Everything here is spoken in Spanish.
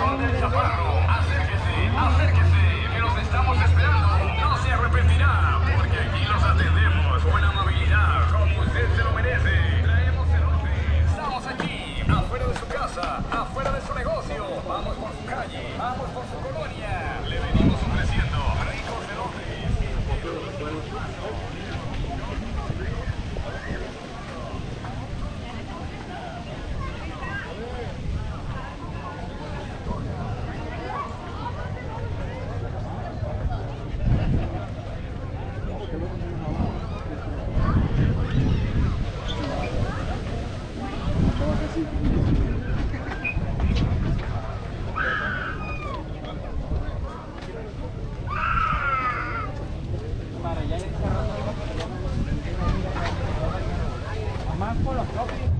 del. Acérquese, acérquese. Que los estamos esperando. No se arrepentirá, porque aquí los atendemos con amabilidad, como usted se lo merece. Traemos elote. Estamos aquí, afuera de su casa, van los propios.